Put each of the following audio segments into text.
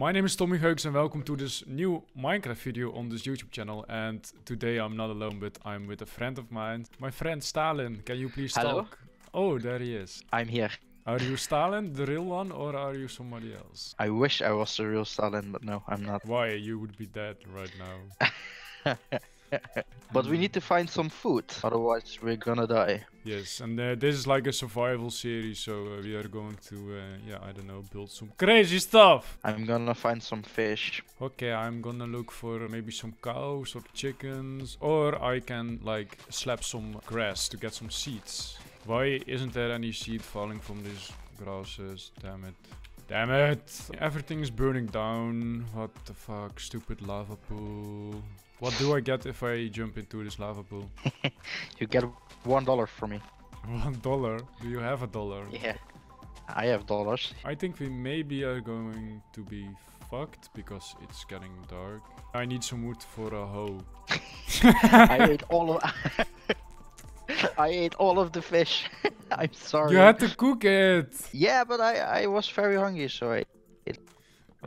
My name is Tommie Geux and welcome to this new Minecraft video on this YouTube channel. And today I'm not alone, but I'm with a friend of mine. My friend Stalin, can you please Hello? talk? Oh, there he is. I'm here. Are you Stalin, the real one, or are you somebody else? I wish I was the real Stalin, but no, I'm not. Why? You would be dead right now. But we need to find some food, otherwise we're gonna die. Yes, and uh, this is like a survival series, so uh, we are going to, uh, yeah, I don't know, build some crazy stuff. I'm gonna find some fish. Okay, I'm gonna look for maybe some cows or chickens, or I can like slap some grass to get some seeds. Why isn't there any seed falling from these grasses? Damn it. Damn it! Everything is burning down. What the fuck? Stupid lava pool. What do I get if I jump into this lava pool? You get one dollar from me. One dollar? Do you have a dollar? Yeah. I have dollars. I think we maybe are going to be fucked because it's getting dark. I need some wood for a hoe. I ate all of I ate all of the fish. I'm sorry. You had to cook it! Yeah, but I I was very hungry, so I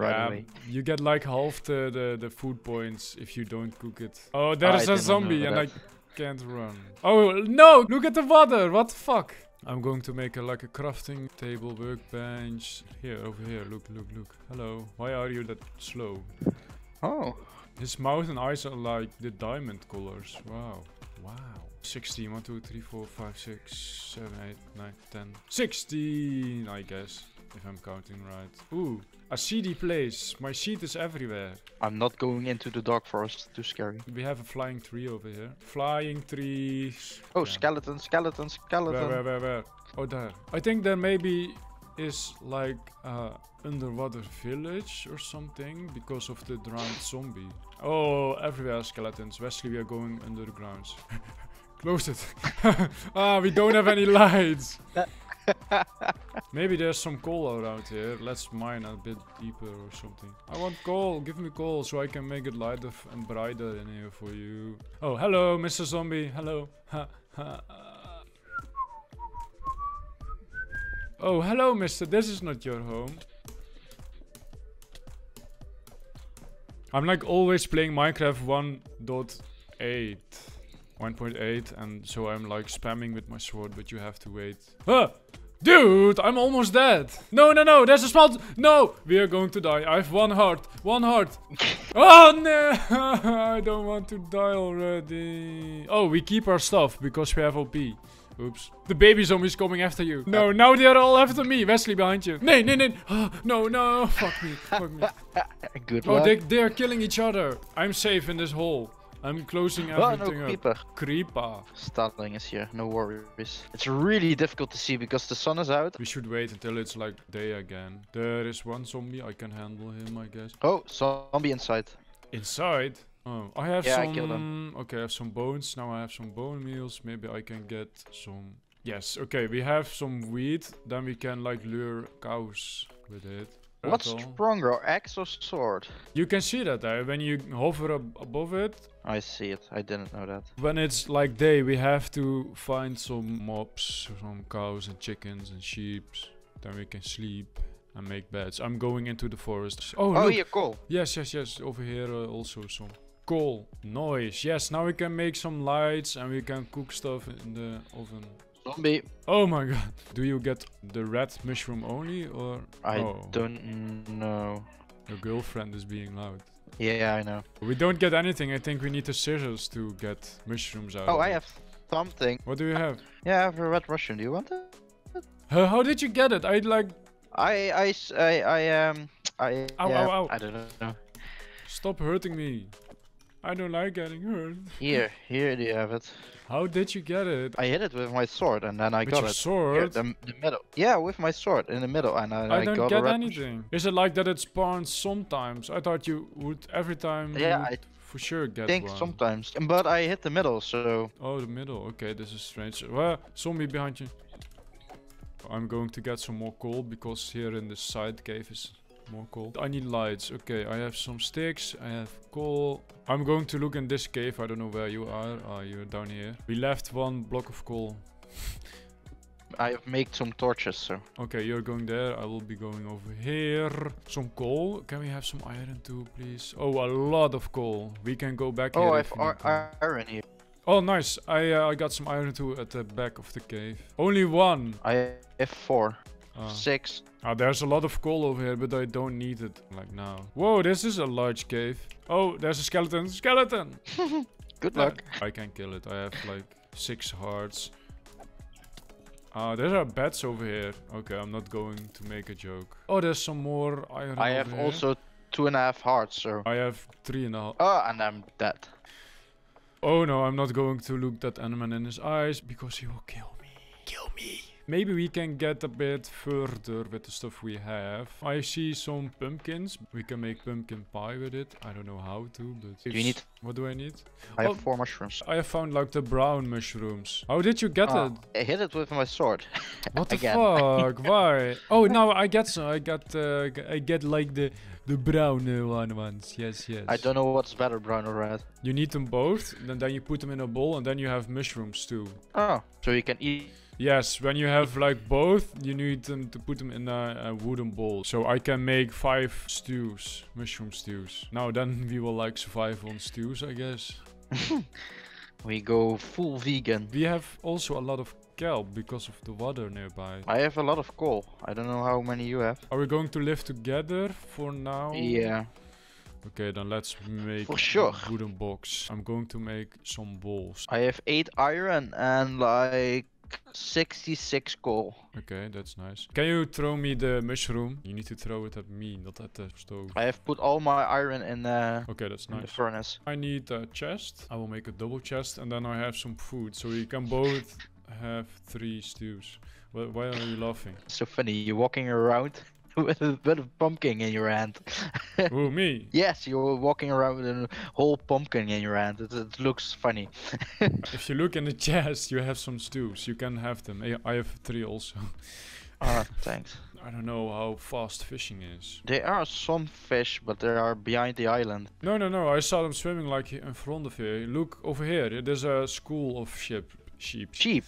right Yeah, away. You get like half the, the, the food points if you don't cook it. Oh, there's I a zombie and I can't run. Oh, no! Look at the water! What the fuck? I'm going to make a, like a crafting table, workbench. Here, over here. Look, look, look. Hello. Why are you that slow? Oh. His mouth and eyes are like the diamond colors. Wow. Wow. 16. 1, 2, 3, 4, 5, 6, 7, 8, 9, 10. 16, I guess. If I'm counting right. Ooh. A seedy place. My seed is everywhere. I'm not going into the dark forest. Too scary. We have a flying tree over here. Flying trees. Oh, Yeah. skeleton, skeleton, skeleton. Where, where, where, where? Oh, there. I think there maybe is like a underwater village or something because of the drowned zombie. Oh, everywhere skeletons. Wesley, we are going underground. Close it. ah, we don't have any lights. Maybe there's some coal around here. Let's mine a bit deeper or something. I want coal. Give me coal so I can make it lighter and brighter in here for you. Oh, hello, Mr. Zombie. Hello. Ha. Oh, hello, mister. This is not your home. I'm like always playing Minecraft 1.8. 1.8 and so I'm like spamming with my sword, but you have to wait. Ah! Dude, I'm almost dead. No, no, no, there's a spot. No, we are going to die. I have one heart. One heart. oh, no. I don't want to die already. Oh, we keep our stuff because we have OP. Oops. The baby zombie's coming after you. No, uh, now they are all after me. Wesley behind you. Nee, nee, nee. Oh, no, no. Fuck me. Fuck me. Good Oh, luck. they, they are killing each other. I'm safe in this hole. I'm closing Oh, no, everything up. creeper. Creeper. Stalin is here, no worries. It's really difficult to see because the sun is out. We should wait until it's like day again. There is one zombie. I can handle him, I guess. Oh, zombie inside. Inside? Oh, I have Yeah, I some... killed him. Okay, I have some bones. Now I have some bone meals. Maybe I can get some... Yes, okay, we have some wheat. Then we can like lure cows with it. What's stronger, axe or sword? You can see that uh, when you hover ab above it. I see it, I didn't know that. When it's like day, we have to find some mobs, some cows and chickens and sheep. Then we can sleep and make beds. I'm going into the forest. Oh, Oh, look. here, coal. Yes, yes, yes. Over here uh, also some coal. Noise. Yes, now we can make some lights and we can cook stuff in the oven. Zombie. Oh my god. Do you get the red mushroom only or... I Oh. don't know. Your girlfriend is being loud. Yeah, I know. We don't get anything. I think we need the scissors to get mushrooms out Oh, I it. have something. What do you have? Yeah, I have a red mushroom. Do you want it? Huh, how did you get it? I like... I, I, I, I, um, I. Ow, yeah, ow, ow. I don't know. Stop hurting me. I don't like getting hurt. Here, here do you have it. How did you get it? I hit it with my sword and then I With got it. Here, sword? the, the middle. Yeah, with my sword in the middle, and I, I I don't got get anything. Is it like that it spawns sometimes? I thought you would every time Yeah, I for sure get think one. sometimes, but I hit the middle, so Oh, the middle. Okay, this is strange. Well, zombie behind you. I'm going to get some more coal because here in the side cave is more coal. I need lights. Okay, I have some sticks. I have coal. I'm going to look in this cave. I don't know where you are. Ah, you're down here. We left one block of coal. I have made some torches, so. Okay, you're going there. I will be going over here. Some coal. Can we have some iron too, please? Oh, a lot of coal. We can go back Oh, here. I have we need ar- to. iron here. Oh, nice. I uh, I got some iron too at the back of the cave. Only one. I have four, Ah. six. Ah, there's a lot of coal over here, but I don't need it like now. Whoa, this is a large cave. Oh, there's a skeleton. Skeleton! Good Uh, luck. I can kill it. I have like six hearts. Ah, there are bats over here. Okay, I'm not going to make a joke. Oh, there's some more iron I over have here. also two and a half hearts, so. I have three and a half. Oh, and I'm dead. Oh no, I'm not going to look that Enderman in his eyes because he will kill me. Kill me. Maybe we can get a bit further with the stuff we have. I see some pumpkins. We can make pumpkin pie with it. I don't know how to, but... Do you need? What do I need? I Oh. have four mushrooms. I have found like the brown mushrooms. How did you get Ah, it? I hit it with my sword. What the fuck? Why? Oh, now I get some. I got. Uh, I get like the the brown uh, one ones. Yes, yes. I don't know what's better, brown or red. You need them both, and then you put them in a bowl, and then you have mushrooms too. Oh, so you can eat. Yes, when you have like both, you need them to put them in a, a wooden bowl. So I can make five stews, mushroom stews. Now then we will like survive on stews, I guess. We go full vegan. We have also a lot of kelp because of the water nearby. I have a lot of coal. I don't know how many you have. Are we going to live together for now? Yeah. Okay, then let's make For sure. a wooden box. I'm going to make some bowls. I have eight iron and like 66 coal. Okay, that's nice. Can you throw me the mushroom? You need to throw it at me, not at the stove. I have put all my iron in, uh, Okay, that's in the nice. furnace. I need a chest. I will make a double chest and then I have some food. So we can both have three stews. Why, why are you laughing? So funny, you're walking around with a bit of pumpkin in your hand. Who, me? yes, you're walking around with a whole pumpkin in your hand. It, it looks funny. If you look in the chest, you have some stews. You can have them. I- I have three also. Ah, thanks. I don't know how fast fishing is. There are some fish, but they are behind the island. No, no, no. I saw them swimming like in front of here. Look over here. There's a school of sheep. Sheep. Sheep.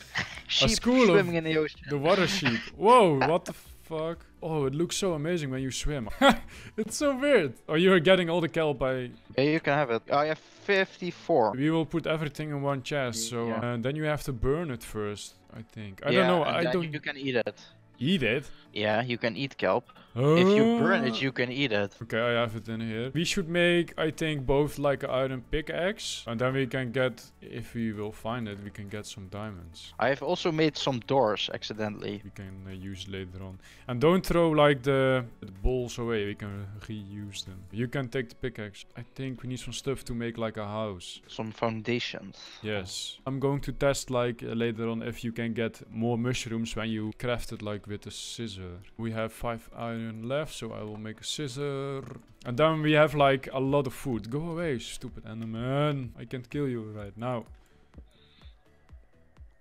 Sheep school of- swimming in the ocean. The water sheep. Whoa, what the fuck? Oh, it looks so amazing when you swim. it's so weird. Oh, you're getting all the kelp by... Yeah, you can have it. I have 54. We will put everything in one chest, so Yeah. uh, then you have to burn it first, I think. I Yeah, don't know, I don't You can eat it. Eat it. Yeah, you can eat kelp. If you burn Ah. it, you can eat it. Okay, I have it in here. We should make, I think, both like an iron pickaxe. And then we can get, if we will find it, we can get some diamonds. I have also made some doors accidentally. We can uh, use later on. And don't throw like the balls away. We can reuse them. You can take the pickaxe. I think we need some stuff to make like a house. Some foundations. Yes. I'm going to test like uh, later on if you can get more mushrooms when you craft it like with a scissor. We have five iron left, so I will make a scissor. And then we have like a lot of food. Go away, stupid enderman. I can't kill you right now.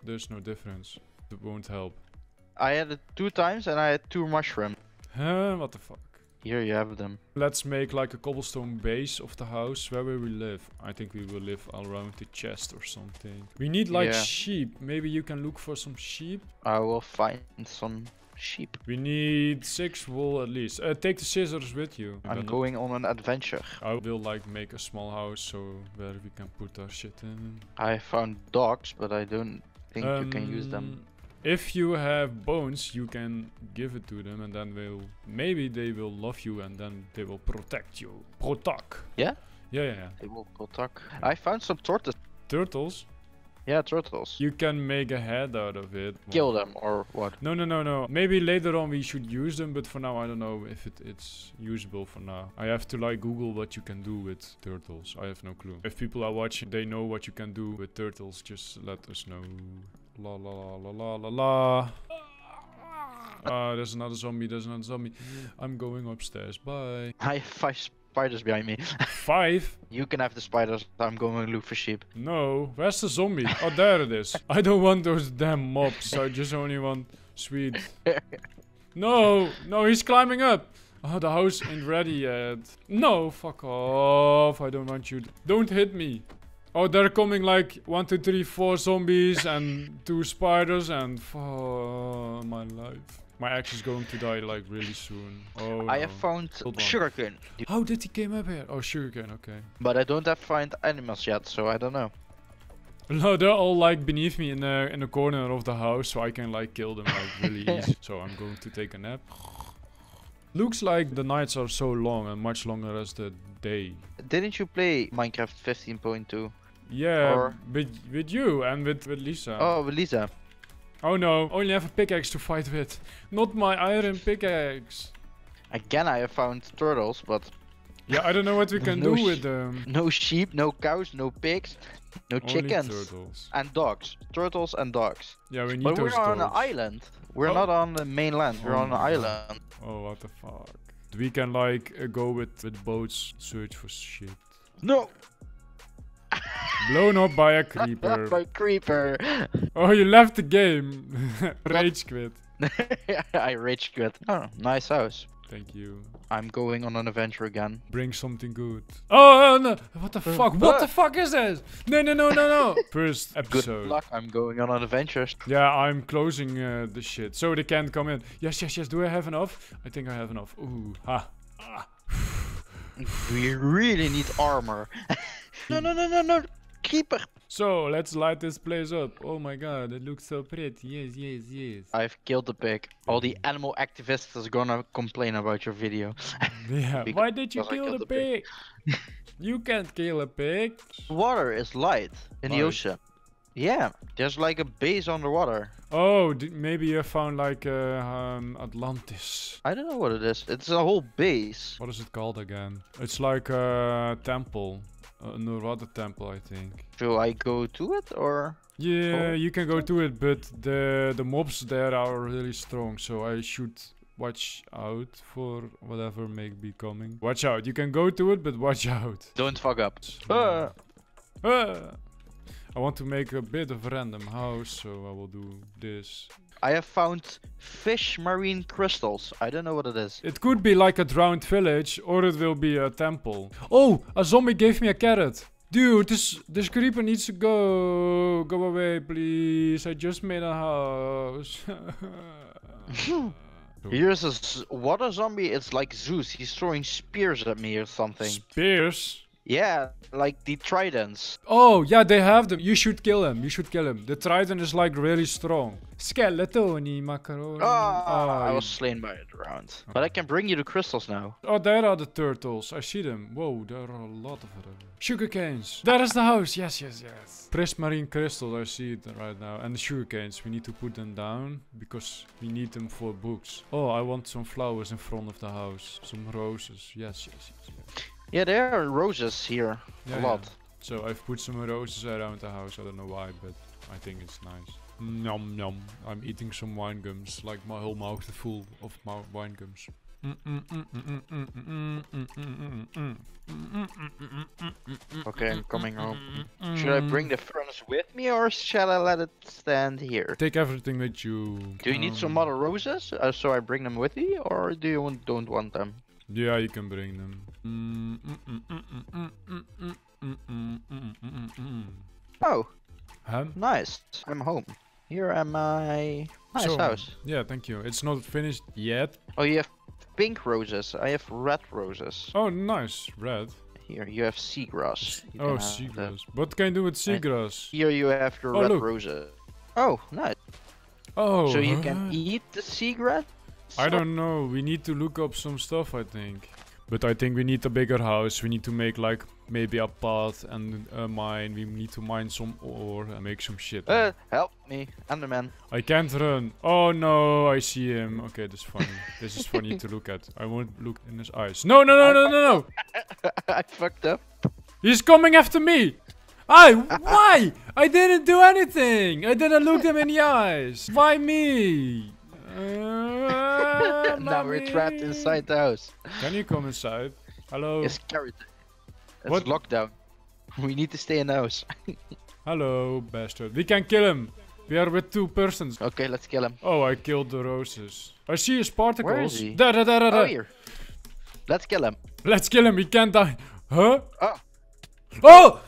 There's no difference. It won't help. I had it two times and I had two mushrooms. Huh? What the fuck? Here you have them. Let's make like a cobblestone base of the house. Where will we live? I think we will live around the chest or something. We need like Yeah. sheep. Maybe you can look for some sheep. I will find some sheep. We need six wool at least. Uh, take the scissors with you. I'm going on an adventure. I will like make a small house so where we can put our shit in. I found dogs, but I don't think you can use them. If you have bones, you can give it to them, and then will maybe they will love you, and then they will protect you. Protect. Yeah? Yeah, yeah, yeah. They will attack. I found some tortoise. Turtles. Yeah, turtles. You can make a head out of it. Kill them or what? No, no, no, no. Maybe later on we should use them, but for now I don't know if it, it's usable for now. I have to like Google what you can do with turtles. I have no clue. If people are watching, they know what you can do with turtles. Just let us know. La la la la la la la. Ah, there's another zombie. There's another zombie. I'm going upstairs. Bye. I have five spiders behind me. Five? you can have the spiders. I'm going to look for sheep. No. Where's the zombie? Oh, there it is. I don't want those damn mobs. I just only want sweet. No, no, he's climbing up. Oh, the house ain't ready yet. No, fuck off. I don't want you. Don't hit me. Oh, they're coming like one, two, three, four zombies and two spiders and oh, my life. My axe is going to die like really soon. Oh, I have found sugarcane, How did he came up here? Oh, sugarcane. Okay. but I don't have find animals yet, so I don't know. No, they're all like beneath me in the in the corner of the house, so I can like kill them like really easy. So I'm going to take a nap. Looks like the nights are so long and much longer as the day. Didn't you play Minecraft 15.2? Yeah, Or- with with you and with with Lisa. Oh, with Lisa. Oh no, only have a pickaxe to fight with. Not my iron pickaxe. Again, I have found turtles, but Yeah, I don't know what we can No do with them. no sheep, no cows, no pigs, no Only chickens, turtles. and dogs. Turtles and dogs. Yeah, we need But those we're on an island. We're Oh. not on the mainland. We're Oh on an island. Oh, what the fuck. We can like uh, go with, with boats, search for shit. No, Blown up by a creeper. by creeper. Oh, you left the game. Rage quit. I rage quit. Oh, nice house. Thank you. I'm going on an adventure again. Bring something good. Oh, no. What the Uh, fuck? What uh. the fuck is this? No, no, no, no, no. First episode. Good luck. I'm going on an adventure. Yeah, I'm closing uh, the shit so they can't come in. Yes, yes, yes. Do I have enough? I think I have enough. Ooh, ha. Ah. We really need armor. No, no, no, no, no. Creeper. So let's light this place up. Oh my god, it looks so pretty. Yes, yes, yes. I've killed the pig. All the animal activists is gonna complain about your video. Yeah. Why did you kill killed the the pig. pig? you can't kill a pig. Water is light in the ocean. Yeah, there's like a base underwater. Oh, maybe you found like uh, um, Atlantis. I don't know what it is. It's a whole base. What is it called again? It's like a temple. A underwater temple, I think. Shall I go to it or? Yeah, Oh. you can go to it, but the the mobs there are really strong, so I should watch out for whatever may be coming. Watch out! You can go to it, but watch out. Don't fuck up. Uh, uh. I want to make a bit of a random house, so I will do this. I have found prismarine crystals. I don't know what it is. It could be like a drowned village, or it will be a temple. Oh, a zombie gave me a carrot. Dude, this this creeper needs to go. Go away, please. I just made a house. Here's a water zombie. It's like Zeus. He's throwing spears at me or something. Spears. Yeah, like the tridents. Oh, yeah, they have them. You should kill him. You should kill him. The trident is like really strong. Skeletoni macaroni. Ah, I was slain by it round. But I can bring you the crystals now. Oh, there are the turtles. I see them. Whoa, there are a lot of them. Sugar canes. There is the house. Yes, yes, yes. Prismarine crystals. I see it right now. And the sugar canes. We need to put them down because we need them for books. Oh, I want some flowers in front of the house. Some roses. Yes, yes, yes. yes. Yeah, there are roses here. Yeah, a yeah. lot. So I've put some roses around the house. I don't know why, but I think it's nice. Nom nom. I'm eating some wine gums. Like my whole mouth is full of wine gums. Okay, I'm coming home. Should I bring the furnace with me or shall I let it stand here? Take everything that you. Do you need some other roses? Uh, so I bring them with me or do you want, don't want them? Yeah, you can bring them. Oh, Huh? nice. I'm home. Here am I. Nice So, house. Yeah, thank you. It's not finished yet. Oh, you have pink roses. I have red roses. Oh, nice. Red. Here, you have seagrass. You Oh, seagrass. What can I do with seagrass? Here you have your Oh, red look. roses. Oh, nice. Oh, so you can eat the seagrass? I don't know. We need to look up some stuff, I think. But I think we need a bigger house. We need to make like maybe a path and a mine. We need to mine some ore and make some shit. Uh, help me, Enderman. I can't run. Oh no, I see him. Okay, this is funny. this is funny to look at. I won't look in his eyes. No, no, no, no, no, no. I fucked up. He's coming after me. I why? I didn't do anything. I didn't look them in the eyes. Why me? Uh, now we're trapped inside the house. Can you come inside? Hello. It's carried. It's What? lockdown. We need to stay in the house. Hello, bastard. We can kill him. We are with two persons. okay, let's kill him. Oh, I killed the roses. I see his particles. Where is he? Da, da, da, da, da. Oh, here. Let's kill him. Let's kill him. He can't die. Huh? Oh. Oh!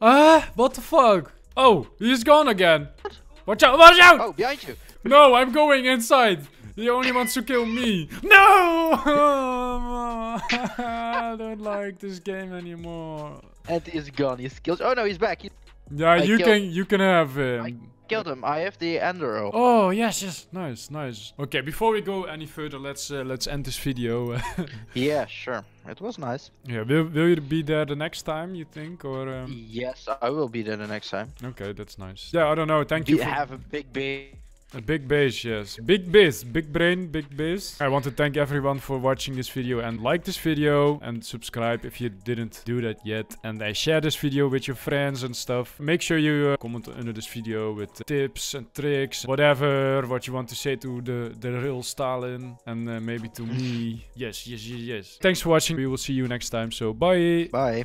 Ah, what the fuck? Oh, he's gone again. What? Watch out, watch out! Oh, behind you. No, I'm going inside. He only wants to kill me. No! I don't like this game anymore. And he's gone. He's killed. Oh no, he's back. He Yeah, I you can you can have him. killed him. I have the Endero. Oh yes, yes, nice, nice. Okay, before we go any further, let's uh, let's end this video. Yeah, sure. It was nice. yeah, will will you be there the next time? You think or? Um... Yes, I will be there the next time. Okay, that's nice. Yeah, I don't know. Thank We you. For have a big base. A big base, yes, big base, big brain, big base. I want to thank everyone for watching this video and like this video and subscribe if you didn't do that yet. And I share this video with your friends and stuff. Make sure you uh, comment under this video with tips and tricks, whatever, what you want to say to the the real Stalin and uh, maybe to me. Yes, yes, yes, yes. Thanks for watching. We will see you next time. So bye. Bye.